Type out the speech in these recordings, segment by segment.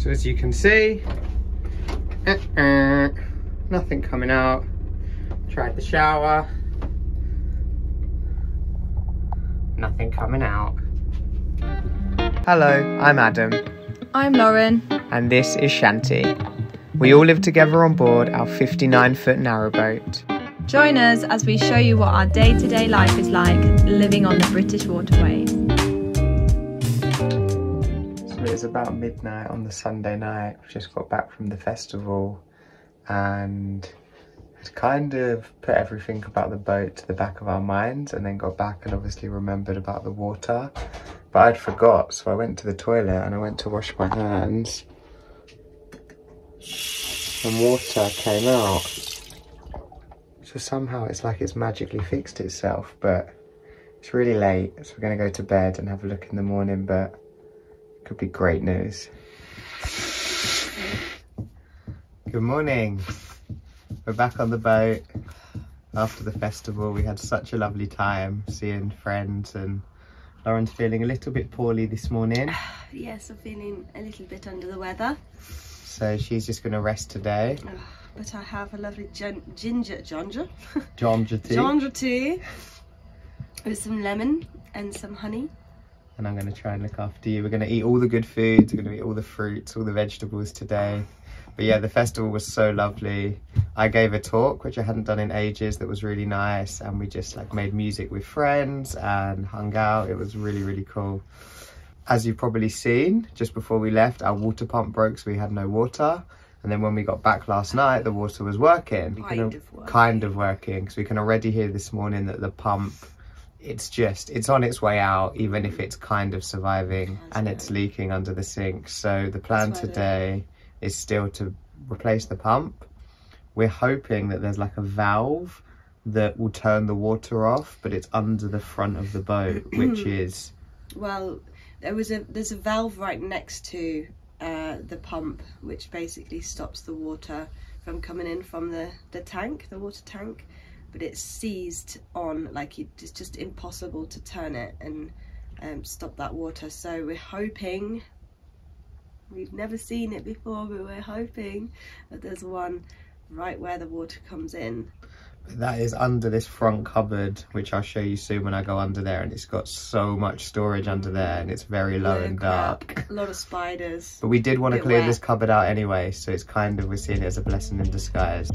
So as you can see, uh -uh, nothing coming out. Tried the shower. Nothing coming out. Hello, I'm Adam. I'm Lauren. And this is Shanti. We all live together on board our 59 foot narrowboat. Join us as we show you what our day to day life is like living on the British waterways. It was about midnight on the Sunday night. We just got back from the festival and had kind of put everything about the boat to the back of our minds and then got back and obviously remembered about the water. But I'd forgot, so I went to the toilet and I went to wash my hands and water came out. So somehow it's like it's magically fixed itself, but it's really late, so we're gonna go to bed and have a look in the morning, but could be great news. Good morning. We're back on the boat after the festival. We had such a lovely time seeing friends and Lauren's feeling a little bit poorly this morning. yes, I'm feeling a little bit under the weather. So she's just going to rest today. but I have a lovely gin ginger, ginger, ginger tea. Ginger tea with some lemon and some honey. And I'm going to try and look after you. We're going to eat all the good foods. We're going to eat all the fruits, all the vegetables today. But yeah, the festival was so lovely. I gave a talk, which I hadn't done in ages, that was really nice. And we just like made music with friends and hung out. It was really, really cool. As you've probably seen, just before we left, our water pump broke, so we had no water. And then when we got back last night, the water was working. Kind of working. Kind of working, because we can already hear this morning that the pump, it's just, it's on its way out, even if it's kind of surviving That's and it's leaking under the sink. So the plan today is still to replace the pump. We're hoping that there's like a valve that will turn the water off, but it's under the front of the boat, which is... Well, there was a there's a valve right next to uh, the pump, which basically stops the water from coming in from the, the tank, the water tank, but it's seized on, like it's just impossible to turn it and um, stop that water. So we're hoping We've never seen it before, but we're hoping that there's one right where the water comes in. That is under this front cupboard, which I'll show you soon when I go under there. And it's got so much storage under there and it's very low and dark. A lot of spiders. But we did want to clear wet. this cupboard out anyway. So it's kind of, we're seeing it as a blessing in disguise.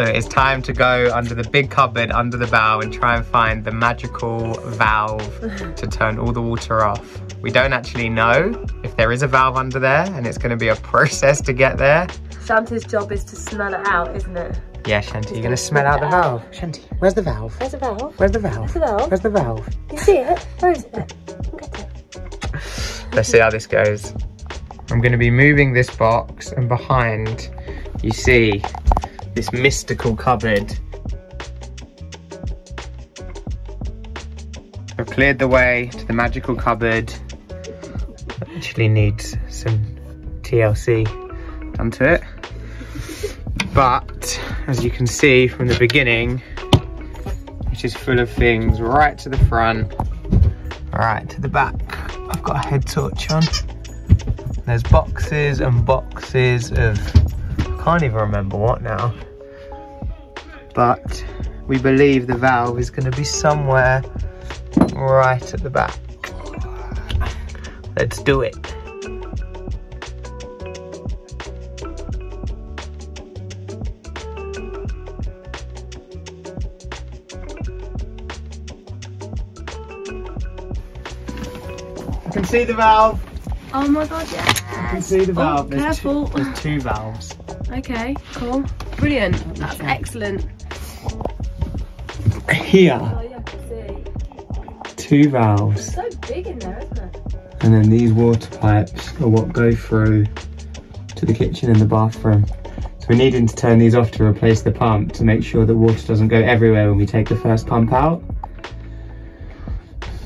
So it's time to go under the big cupboard under the bow and try and find the magical valve to turn all the water off. We don't actually know if there is a valve under there and it's going to be a process to get there. Shanti's job is to smell it out, isn't it? Yeah, Shanti, you're going to smell out the valve. Shanti, where's the valve? Where's the valve? Where's the valve? Where's the valve? Where's the valve? You see it? Where is it? Let's see how this goes. I'm going to be moving this box and behind you see this mystical cupboard. I've cleared the way to the magical cupboard. Actually needs some TLC done to it. But as you can see from the beginning, it's just full of things right to the front, right to the back. I've got a head torch on. There's boxes and boxes of can't even remember what now. But we believe the valve is going to be somewhere right at the back. Let's do it. You can see the valve. Oh my god, yeah. You can see the oh, valve. Oh, there's. Two, there's two valves. Okay, cool. Brilliant. That's excellent. Here. Oh, yeah, two valves. So big in there, isn't it? And then these water pipes are what go through to the kitchen and the bathroom. So we're needing to turn these off to replace the pump to make sure that water doesn't go everywhere when we take the first pump out.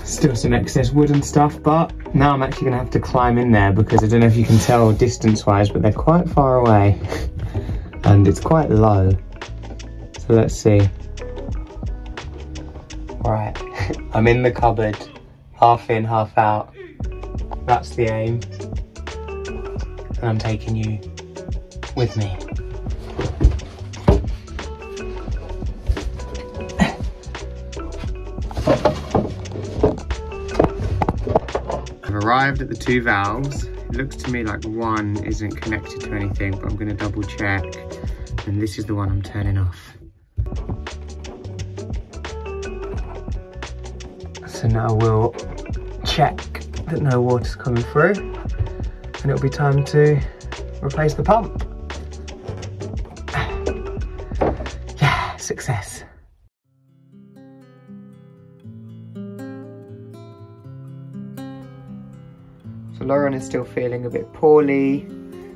Still some excess wood and stuff, but now I'm actually gonna have to climb in there because I don't know if you can tell distance wise, but they're quite far away and it's quite low. So let's see. Right, I'm in the cupboard, half in, half out. That's the aim. And I'm taking you with me. Arrived at the two valves. It looks to me like one isn't connected to anything, but I'm gonna double check. And this is the one I'm turning off. So now we'll check that no water's coming through and it'll be time to replace the pump. So Lauren is still feeling a bit poorly.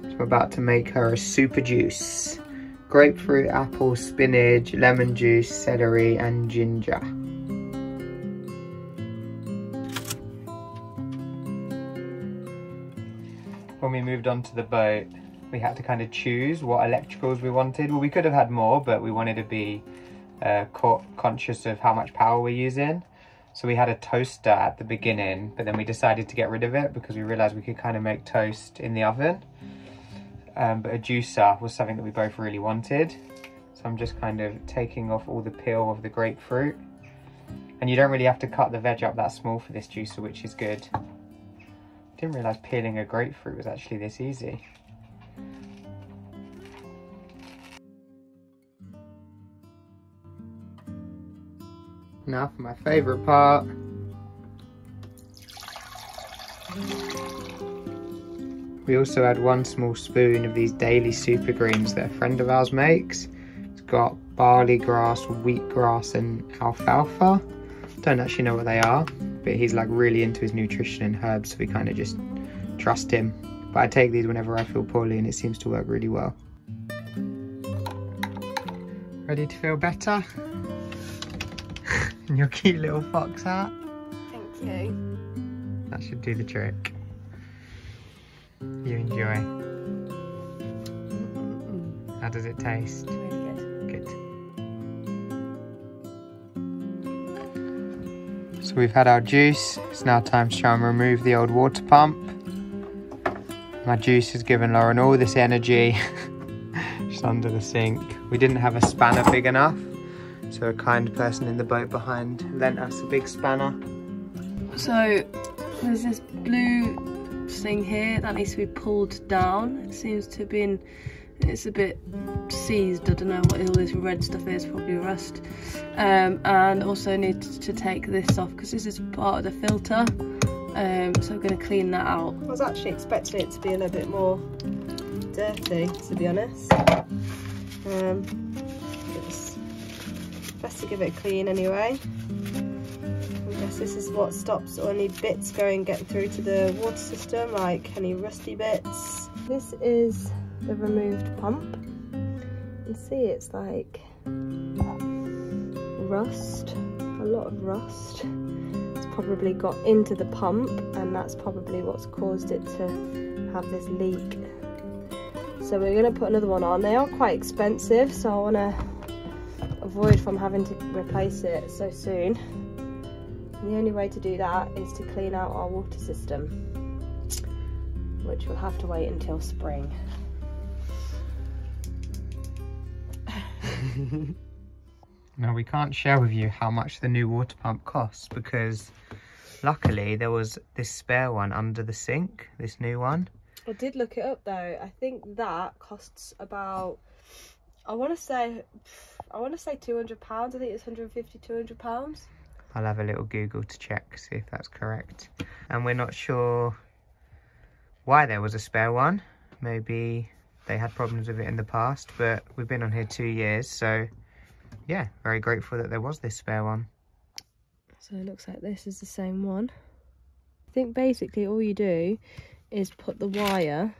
So I'm about to make her a super juice. Grapefruit, apple, spinach, lemon juice, celery and ginger. When we moved on to the boat, we had to kind of choose what electricals we wanted. Well, we could have had more, but we wanted to be uh, conscious of how much power we're using. So we had a toaster at the beginning, but then we decided to get rid of it because we realized we could kind of make toast in the oven. Um, but a juicer was something that we both really wanted. So I'm just kind of taking off all the peel of the grapefruit. And you don't really have to cut the veg up that small for this juicer, which is good. Didn't realize peeling a grapefruit was actually this easy. Now for my favourite part. We also add one small spoon of these daily super greens that a friend of ours makes. It's got barley grass, wheatgrass and alfalfa. Don't actually know what they are, but he's like really into his nutrition and herbs, so we kind of just trust him. But I take these whenever I feel poorly and it seems to work really well. Ready to feel better? Your cute little fox hat. Thank you. That should do the trick. You enjoy. How does it taste? Really good. Good. So we've had our juice. It's now time to try and remove the old water pump. My juice has given Lauren all this energy. She's under the sink. We didn't have a spanner big enough. So a kind person in the boat behind lent us a big spanner. So there's this blue thing here that needs to be pulled down. It seems to have been, it's a bit seized. I don't know what all this red stuff is, probably rust. Um, and also need to take this off because this is part of the filter. Um, so I'm going to clean that out. I was actually expecting it to be a little bit more dirty, to be honest. Um, it's to give it clean anyway. I guess this is what stops any bits going getting through to the water system, like any rusty bits. This is the removed pump. You see it's like rust, a lot of rust. It's probably got into the pump and that's probably what's caused it to have this leak. So we're going to put another one on. They are quite expensive so I want to avoid from having to replace it so soon. And the only way to do that is to clean out our water system, which we'll have to wait until spring. Now we can't share with you how much the new water pump costs because luckily there was this spare one under the sink, this new one. I did look it up though. I think that costs about I want to say I want to say 200 pounds. I think it's 150 200 pounds. I'll have a little Google to check, see if that's correct. And we're not sure why there was a spare one. Maybe they had problems with it in the past, but we've been on here two years, so yeah, very grateful that there was this spare one. So it looks like this is the same one. I think basically all you do is put the wire,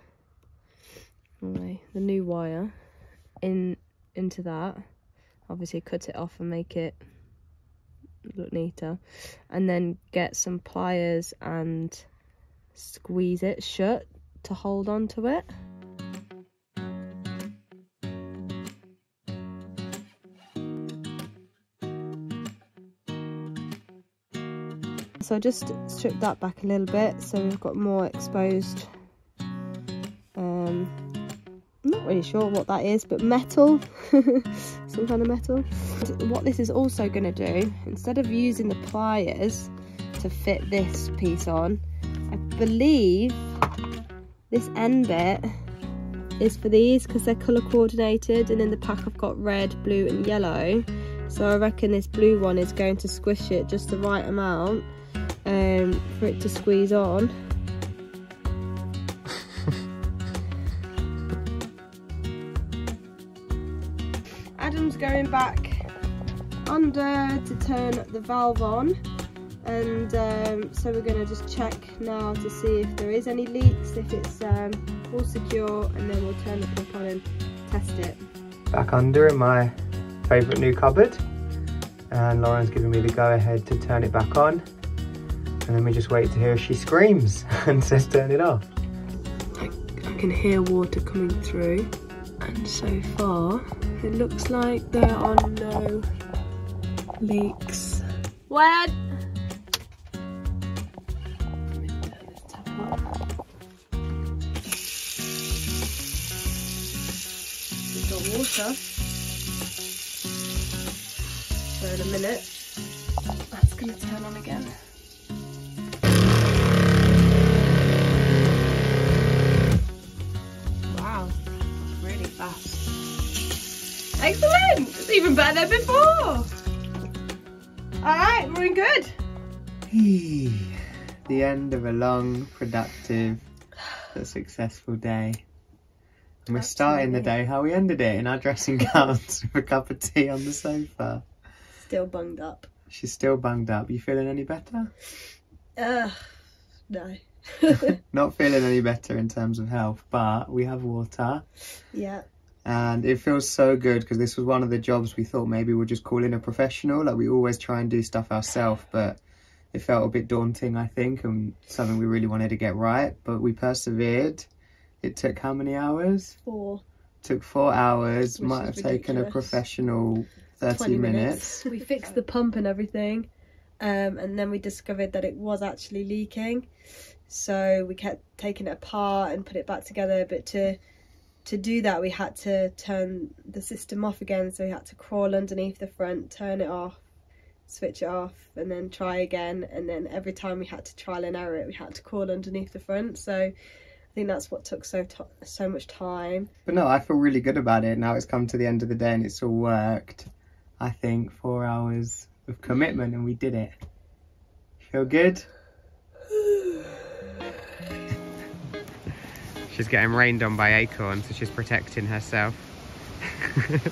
the new wire, in into that. Obviously cut it off and make it look neater. And then get some pliers and squeeze it shut to hold on to it. So I just stripped that back a little bit so we've got more exposed. Really sure what that is, but metal, some kind of metal. What this is also going to do, instead of using the pliers to fit this piece on, I believe this end bit is for these because they're colour coordinated and in the pack I've got red, blue and yellow. So I reckon this blue one is going to squish it just the right amount um, for it to squeeze on. Back under to turn the valve on and um, so we're going to just check now to see if there is any leaks, if it's um, all secure and then we'll turn the pump on and test it. Back under in my favourite new cupboard and Lauren's giving me the go ahead to turn it back on and then we just wait to hear if she screams and says turn it off. I, I can hear water coming through and so far it looks like there are no leaks. What? We've got water. So in a minute, That's gonna turn on again. Better than before. Alright, we're in good. the end of a long, productive, but successful day. And we're starting the day how we ended it in our dressing gowns with a cup of tea on the sofa. Still bunged up. She's still bunged up. You feeling any better? Ugh, no. Not feeling any better in terms of health, but we have water yeah, and it feels so good because this was one of the jobs we thought maybe we'll just call in a professional. Like we always try and do stuff ourselves, but it felt a bit daunting, I think, and something we really wanted to get right. But we persevered. It took how many hours? four. took four hours. Which Might is have taken a professional 30 20 minutes. we fixed the pump and everything um, and then we discovered that it was actually leaking so we kept taking it apart and put it back together but to to do that we had to turn the system off again so we had to crawl underneath the front turn it off switch it off and then try again and then every time we had to trial and error it we had to crawl underneath the front so I think that's what took so so much time But no, I feel really good about it. Now it's come to the end of the day and it's all worked. I think four hours of commitment and we did it. Feel good? She's getting rained on by acorns, so she's protecting herself.